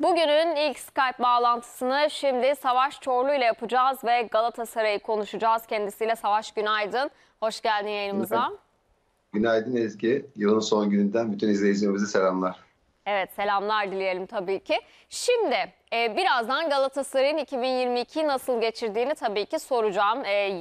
Bugünün ilk Skype bağlantısını şimdi Savaş Çorlu ile yapacağız ve Galatasaray'ı konuşacağız. Kendisiyle Savaş günaydın. Hoş geldin yayınımıza. Günaydın. Günaydın Ezgi. Yılın son gününden bütün izleyicilerimize selamlar. Evet selamlar dileyelim tabii ki. Şimdi e, birazdan Galatasaray'ın 2022 nasıl geçirdiğini tabii ki soracağım. E,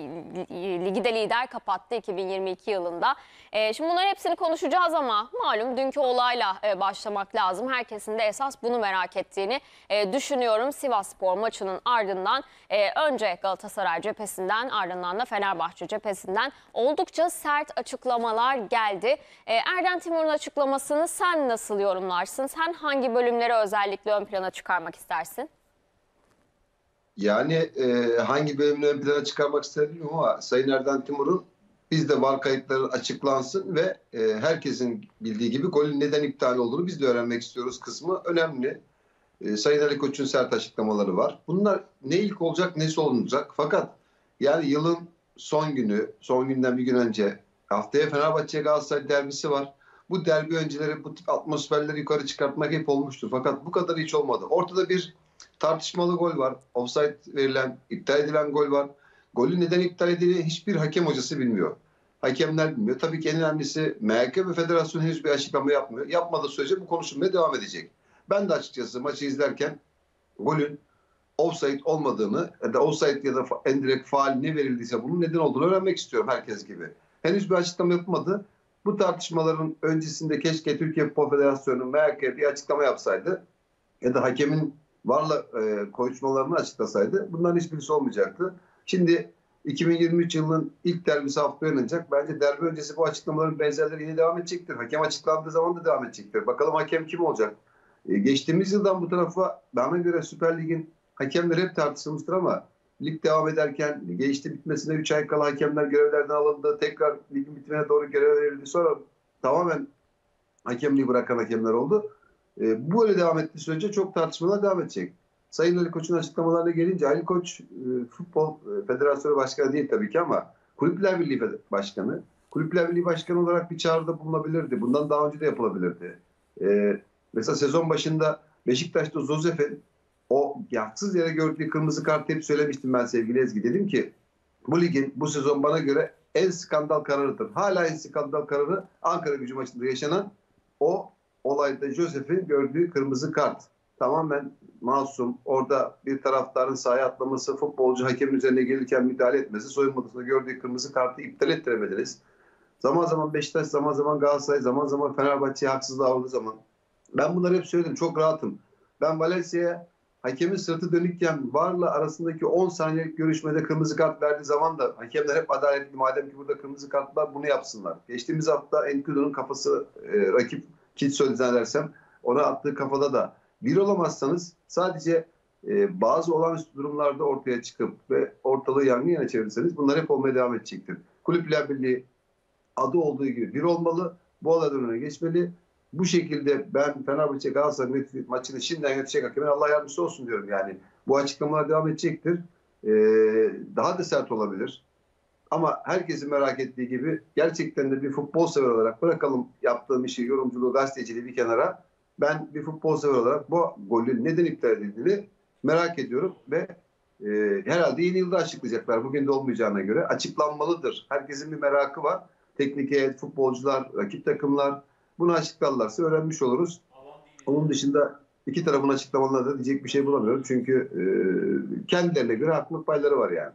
ligi de lider kapattı 2022 yılında. E, şimdi bunların hepsini konuşacağız ama malum dünkü olayla e, başlamak lazım. Herkesin de esas bunu merak ettiğini e, düşünüyorum. Sivas Spor maçının ardından e, önce Galatasaray cephesinden ardından da Fenerbahçe cephesinden oldukça sert açıklamalar geldi. E, Erden Timur'un açıklamasını sen nasıl yorumlarsın? Sen hangi bölümleri özellikle ön plana çıkarmak istersin? Yani e, hangi bölümünü ön plana çıkarmak istedim ama Sayın Erden Timur'un bizde var kayıtları açıklansın ve e, herkesin bildiği gibi golün neden iptal olduğunu biz de öğrenmek istiyoruz kısmı önemli. E, Sayın Ali Koç'un sert açıklamaları var. Bunlar ne ilk olacak ne son olacak. Fakat yani yılın son günü, son günden bir gün önce haftaya Fenerbahçe Galatasaray derbisi var. Bu derbi önceleri bu tip atmosferleri yukarı çıkartmak hep olmuştu. Fakat bu kadar hiç olmadı. Ortada bir tartışmalı gol var. Offside verilen, iptal edilen gol var. Golü neden iptal edildiğini hiçbir hakem hocası bilmiyor. Hakemler bilmiyor. Tabii ki en önemlisi MHK ve federasyon henüz bir açıklama yapmıyor. Yapmadığı sürece bu konuşulmaya devam edecek. Ben de açıkçası maçı izlerken golün offside olmadığını ya da offside ya da en direkt faal ne verildiyse bunun neden olduğunu öğrenmek istiyorum herkes gibi. Henüz bir açıklama yapmadı. Bu tartışmaların öncesinde keşke Türkiye Futbol Federasyonu MHK bir açıklama yapsaydı ya da hakemin varla e, konuşmalarını açıklasaydı bunların hiçbirisi olmayacaktı. Şimdi 2023 yılının ilk derbisi haftaya oynanacak. Bence derbi öncesi bu açıklamaların benzerleri yine devam edecektir. Hakem açıklandığı zaman da devam edecektir. Bakalım hakem kim olacak? E, geçtiğimiz yıldan bu tarafa bana göre Süper Lig'in hakemleri hep tartışılmıştır ama lig devam ederken geçti bitmesine 3 ay kala hakemler görevlerden alındı. Tekrar ligin bitimine doğru görev verildi. Sonra tamamen hakemliği bırakan hakemler oldu. E, bu öyle devam ettiği sürece çok tartışmalar devam edecek. Sayın Ali Koç'un açıklamalarına gelince Ali Koç e, Futbol e, Federasyonu Başkanı değil tabii ki ama Kulüpler Birliği Başkanı. Kulüpler Birliği Başkanı olarak bir çağrıda bulunabilirdi. Bundan daha önce de yapılabilirdi. E, mesela sezon başında Beşiktaş'ta Zozef'in o yatsız yere gördüğü kırmızı kartı hep söylemiştim ben sevgili Ezgi. Dedim ki bu ligin bu sezon bana göre en skandal kararıdır. Hala en skandal kararı Ankara gücü maçında yaşanan o olayda Josef'in gördüğü kırmızı kart. Tamamen masum. Orada bir taraftarın sahaya atlaması, futbolcu hakemin üzerine gelirken müdahale etmesi, soyunma gördüğü kırmızı kartı iptal ettiremediniz. Zaman zaman Beşiktaş, zaman zaman Galatasaray, zaman zaman Fenerbahçe'ye haksızlığa aldığı zaman. Ben bunları hep söyledim. Çok rahatım. Ben Valencia'ya hakemin sırtı dönükken Var'la arasındaki 10 saniyelik görüşmede kırmızı kart verdiği zaman da hakemler hep adaletli. Madem ki burada kırmızı kart var bunu yapsınlar. Geçtiğimiz hafta Enkudu'nun kafası e, rakip Kitsoy zannedersem ona attığı kafada da bir olamazsanız sadece e, bazı olağanüstü durumlarda ortaya çıkıp ve ortalığı yangın yana çevirirseniz bunlar hep olmaya devam edecektir. Kulüpler Birliği adı olduğu gibi bir olmalı. Bu olaydan önüne geçmeli. Bu şekilde ben Fenerbahçe Galatasaray maçını şimdiden yönetecek hakemin Allah yardımcısı olsun diyorum yani. Bu açıklamalar devam edecektir. Ee, daha da sert olabilir. Ama herkesin merak ettiği gibi gerçekten de bir futbol sever olarak bırakalım yaptığım işi, yorumculuğu, gazeteciliği bir kenara. Ben bir futbol sever olarak bu golün neden iptal edildiğini merak ediyorum ve e, herhalde yeni yılda açıklayacaklar. Bugün de olmayacağına göre açıklanmalıdır. Herkesin bir merakı var. Teknik heyet, futbolcular, rakip takımlar bunu açıklarlarsa öğrenmiş oluruz. Onun dışında iki tarafın açıklamalarına da diyecek bir şey bulamıyorum. Çünkü e, kendilerine göre haklılık payları var yani.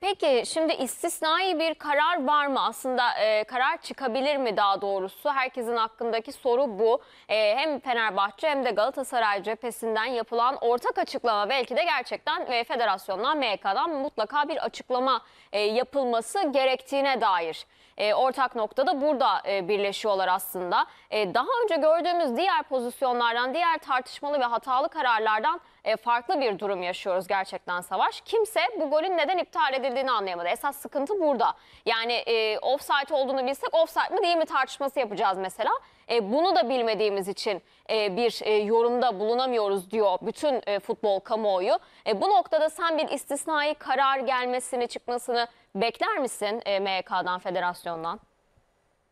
Peki şimdi istisnai bir karar var mı? Aslında e, karar çıkabilir mi daha doğrusu? Herkesin hakkındaki soru bu. E, hem Fenerbahçe hem de Galatasaray cephesinden yapılan ortak açıklama belki de gerçekten e, federasyondan, MHK'dan mutlaka bir açıklama e, yapılması gerektiğine dair. E, ortak noktada burada e, birleşiyorlar aslında. E, daha önce gördüğümüz diğer pozisyonlardan, diğer tartışmalı ve hatalı kararlardan e, farklı bir durum yaşıyoruz gerçekten Savaş. Kimse bu golün neden iptal edildiğini anlayamadı. Esas sıkıntı burada. Yani e, offside olduğunu bilsek offside mi değil mi tartışması yapacağız mesela. E, bunu da bilmediğimiz için e, bir e, yorumda bulunamıyoruz diyor bütün e, futbol kamuoyu. E, bu noktada sen bir istisnai karar gelmesini, çıkmasını bekler misin e, MHK'dan, federasyondan?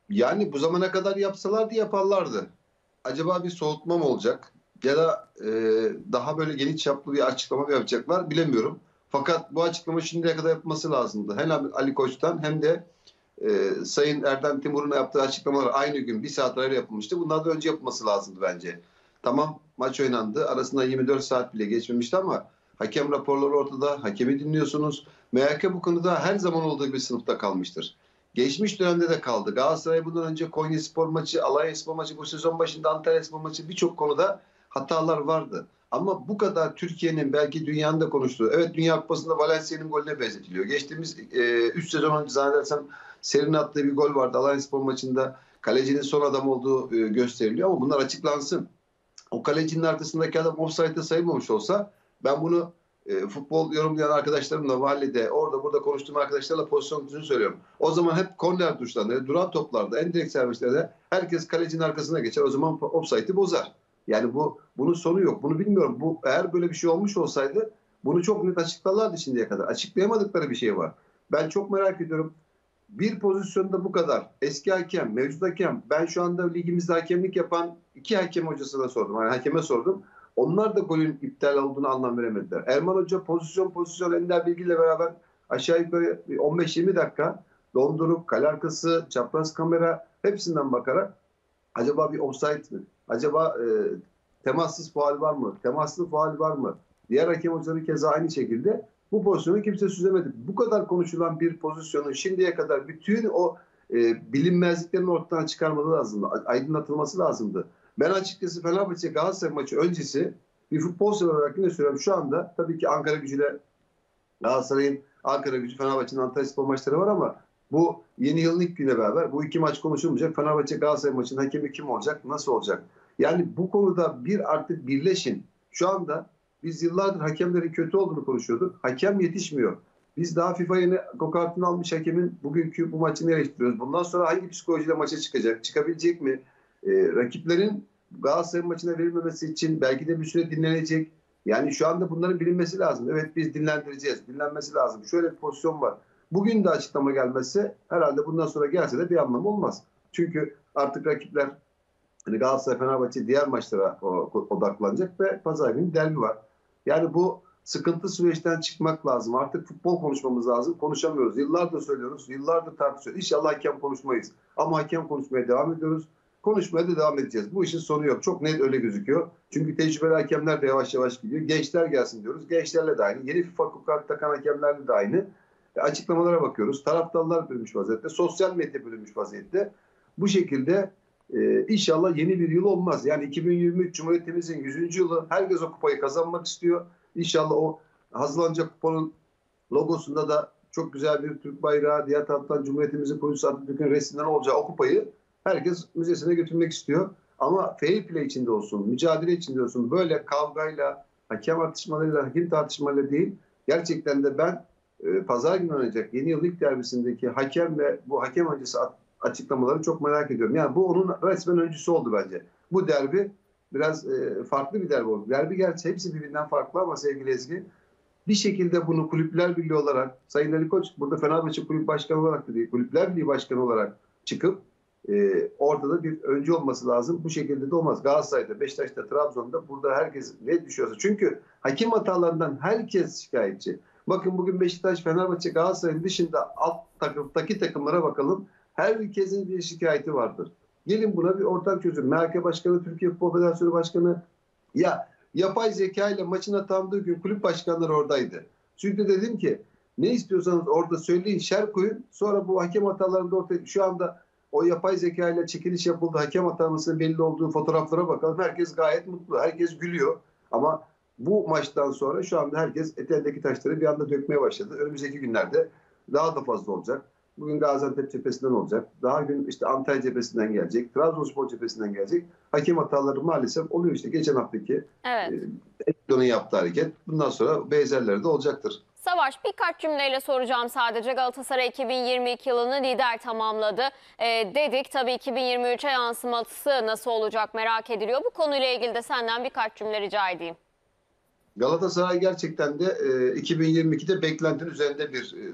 Yani bu zamana kadar yapsalardı yaparlardı. Acaba bir soğutma mı olacak? ya da e, daha böyle geniş çaplı bir açıklama mı yapacaklar bilemiyorum. Fakat bu açıklama şimdiye kadar yapılması lazımdı. Hem Ali Koç'tan hem de e, Sayın Erdem Timur'un yaptığı açıklamalar aynı gün bir saat arayla yapılmıştı. Bundan da önce yapılması lazımdı bence. Tamam maç oynandı. Arasında 24 saat bile geçmemişti ama hakem raporları ortada. Hakemi dinliyorsunuz. MHK bu konuda her zaman olduğu bir sınıfta kalmıştır. Geçmiş dönemde de kaldı. Galatasaray bundan önce Konya Spor maçı, Alanya Spor maçı, bu sezon başında Antalya Spor maçı birçok konuda hatalar vardı. Ama bu kadar Türkiye'nin belki dünyanın da konuştuğu. Evet Dünya Kupası'nda Valencia'nın golüne benzetiliyor. Geçtiğimiz 3 e, üç sezon önce zannedersem Serinin attığı bir gol vardı. Alanya Spor maçında kalecinin son adam olduğu e, gösteriliyor ama bunlar açıklansın. O kalecinin arkasındaki adam offside'de sayılmamış olsa ben bunu e, futbol yorumlayan arkadaşlarımla mahallede orada burada konuştuğum arkadaşlarla pozisyon düzünü söylüyorum. O zaman hep korner tuşlarında, duran toplarda, en direkt servislerde herkes kalecinin arkasına geçer. O zaman offside'i bozar. Yani bu bunun sonu yok. Bunu bilmiyorum. Bu eğer böyle bir şey olmuş olsaydı bunu çok net açıklarlardı şimdiye kadar. Açıklayamadıkları bir şey var. Ben çok merak ediyorum. Bir pozisyonda bu kadar. Eski hakem, mevcut hakem. Ben şu anda ligimizde hakemlik yapan iki hakem hocasına sordum. Yani hakeme sordum. Onlar da golün iptal olduğunu anlam veremediler. Erman Hoca pozisyon pozisyon Ender Bilgi ile beraber aşağı yukarı 15-20 dakika dondurup kale arkası, çapraz kamera hepsinden bakarak acaba bir offside mi? Acaba e, temassız faal var mı? Temaslı faal var mı? Diğer hakem hocaları keza aynı şekilde bu pozisyonu kimse süzemedi. Bu kadar konuşulan bir pozisyonun şimdiye kadar bütün o e, bilinmezliklerin ortadan çıkarmaları lazımdı. Aydınlatılması lazımdı. Ben açıkçası Fenerbahçe Galatasaray maçı öncesi bir futbol sever olarak yine söylüyorum. Şu anda tabii ki Ankara gücüyle Galatasaray'ın Ankara gücü Fenerbahçe'nin Antalya Spor maçları var ama bu yeni yılın ilk güne beraber bu iki maç konuşulmayacak. Fenerbahçe Galatasaray maçının hakemi kim olacak? Nasıl olacak? Yani bu konuda bir artık birleşin. Şu anda biz yıllardır hakemlerin kötü olduğunu konuşuyorduk. Hakem yetişmiyor. Biz daha FIFA yeni kokartını almış hakemin bugünkü bu maçını eleştiriyoruz. Bundan sonra hangi psikolojiyle maça çıkacak? Çıkabilecek mi? Ee, rakiplerin Galatasaray maçına verilmemesi için belki de bir süre dinlenecek. Yani şu anda bunların bilinmesi lazım. Evet biz dinlendireceğiz. Dinlenmesi lazım. Şöyle bir pozisyon var. Bugün de açıklama gelmezse herhalde bundan sonra gelse de bir anlamı olmaz. Çünkü artık rakipler hani Galatasaray, Fenerbahçe diğer maçlara odaklanacak ve pazar günü derbi var. Yani bu sıkıntı süreçten çıkmak lazım. Artık futbol konuşmamız lazım. Konuşamıyoruz. Yıllardır söylüyoruz. Yıllardır tartışıyoruz. İnşallah hakem konuşmayız. Ama hakem konuşmaya devam ediyoruz. Konuşmaya da devam edeceğiz. Bu işin sonu yok. Çok net öyle gözüküyor. Çünkü tecrübeli hakemler de yavaş yavaş gidiyor. Gençler gelsin diyoruz. Gençlerle de aynı. Yeni FIFA kart takan hakemlerle de aynı. Açıklamalara bakıyoruz. Taraftarlar bölünmüş vaziyette. Sosyal medya bölünmüş vaziyette. Bu şekilde e, inşallah yeni bir yıl olmaz. Yani 2023 Cumhuriyetimizin 100. yılı herkes o kupayı kazanmak istiyor. İnşallah o hazırlanacak kupanın logosunda da çok güzel bir Türk bayrağı, diğer taraftan Cumhuriyetimizin kurucusu Atatürk'ün resminden olacağı o kupayı herkes müzesine götürmek istiyor. Ama fair play içinde olsun, mücadele içinde olsun. Böyle kavgayla, hakem tartışmalarıyla, hakim tartışmalarıyla değil. Gerçekten de ben pazar günü oynayacak yeni yıl lig derbisindeki hakem ve bu hakem öncesi açıklamaları çok merak ediyorum. Yani bu onun resmen öncüsü oldu bence. Bu derbi biraz e, farklı bir derbi oldu. Derbi gerçi hepsi birbirinden farklı ama sevgili Ezgi bir şekilde bunu kulüpler birliği olarak Sayın Ali Koç burada Fenerbahçe kulüp başkanı olarak da kulüpler birliği başkanı olarak çıkıp e, ortada bir öncü olması lazım. Bu şekilde de olmaz. Galatasaray'da, Beşiktaş'ta, Trabzon'da burada herkes ne düşüyorsa. Çünkü hakim hatalarından herkes şikayetçi. Bakın bugün Beşiktaş, Fenerbahçe, Galatasaray'ın dışında alt takımdaki takımlara bakalım. Herkesin bir şikayeti vardır. Gelin buna bir ortak çözüm. MHK Başkanı, Türkiye Futbol Federasyonu Başkanı ya yapay zeka ile maçın atandığı gün kulüp başkanları oradaydı. Çünkü dedim ki ne istiyorsanız orada söyleyin, şer koyun. Sonra bu hakem hatalarında ortaya şu anda o yapay zeka ile çekiliş yapıldı. Hakem hatamasının belli olduğu fotoğraflara bakalım. Herkes gayet mutlu. Herkes gülüyor. Ama bu maçtan sonra şu anda herkes eteldeki taşları bir anda dökmeye başladı. Önümüzdeki günlerde daha da fazla olacak. Bugün Gaziantep cephesinden olacak. Daha gün işte Antalya cephesinden gelecek. Trabzonspor cephesinden gelecek. Hakem hataları maalesef oluyor işte. Geçen haftaki evet. e, yaptığı hareket. Bundan sonra benzerleri de olacaktır. Savaş birkaç cümleyle soracağım sadece. Galatasaray 2022 yılını lider tamamladı e, dedik. Tabii 2023'e yansıması nasıl olacak merak ediliyor. Bu konuyla ilgili de senden birkaç cümle rica edeyim. Galatasaray gerçekten de e, 2022'de beklentinin üzerinde bir e,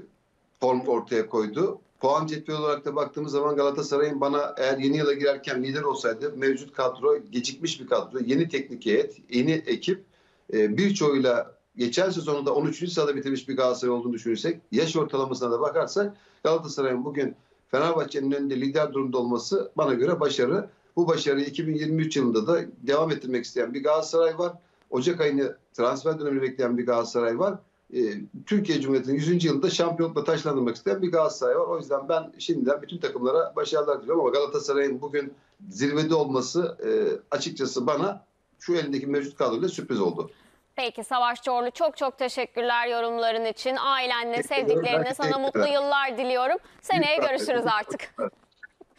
form ortaya koydu. puan cetveli olarak da baktığımız zaman Galatasaray'ın bana eğer yeni yıla girerken lider olsaydı mevcut kadro gecikmiş bir kadro, yeni teknik heyet, yeni ekip e, birçoğuyla geçen sezonu da 13. sırada bitirmiş bir Galatasaray olduğunu düşünürsek yaş ortalamasına da bakarsak Galatasaray'ın bugün Fenerbahçe'nin önünde lider durumda olması bana göre başarı. Bu başarıyı 2023 yılında da devam ettirmek isteyen bir Galatasaray var. Ocak ayını transfer dönemini bekleyen bir Galatasaray var. Ee, Türkiye Cumhuriyeti'nin 100. yılında şampiyonlukla taşlandırmak isteyen bir Galatasaray var. O yüzden ben şimdiden bütün takımlara başarılar diliyorum ama Galatasaray'ın bugün zirvede olması e, açıkçası bana şu elindeki mevcut kadroyla sürpriz oldu. Peki Savaş Çorlu çok çok teşekkürler yorumların için. Ailenle, sevdiklerine sana mutlu yıllar diliyorum. Seneye görüşürüz artık.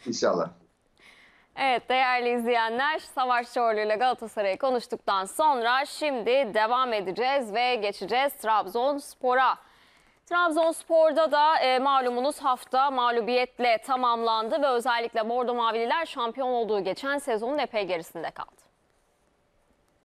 İnşallah. Evet değerli izleyenler Savaş Çorlu ile Galatasaray'ı konuştuktan sonra şimdi devam edeceğiz ve geçeceğiz Trabzonspor'a. Trabzonspor'da da e, malumunuz hafta mağlubiyetle tamamlandı ve özellikle Bordo Mavililer şampiyon olduğu geçen sezonun epey gerisinde kaldı.